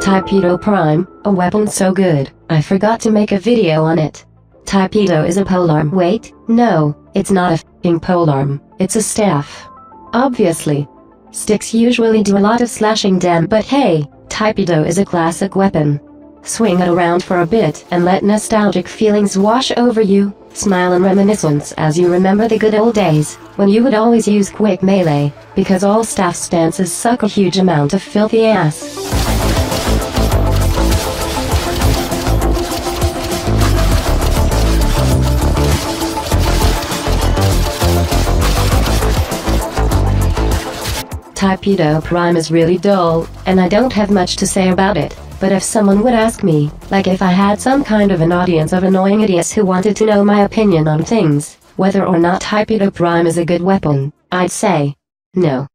Tipedo Prime, a weapon so good, I forgot to make a video on it. Tipedo is a polearm. Wait, no, it's not a f***ing polearm, it's a staff. Obviously. Sticks usually do a lot of slashing damage but hey, Tipedo is a classic weapon. Swing it around for a bit and let nostalgic feelings wash over you, smile in reminiscence as you remember the good old days, when you would always use quick melee, because all staff stances suck a huge amount of filthy ass. Tipedo Prime is really dull, and I don't have much to say about it. But if someone would ask me, like if I had some kind of an audience of annoying idiots who wanted to know my opinion on things, whether or not Tipedo Prime is a good weapon, I'd say, no.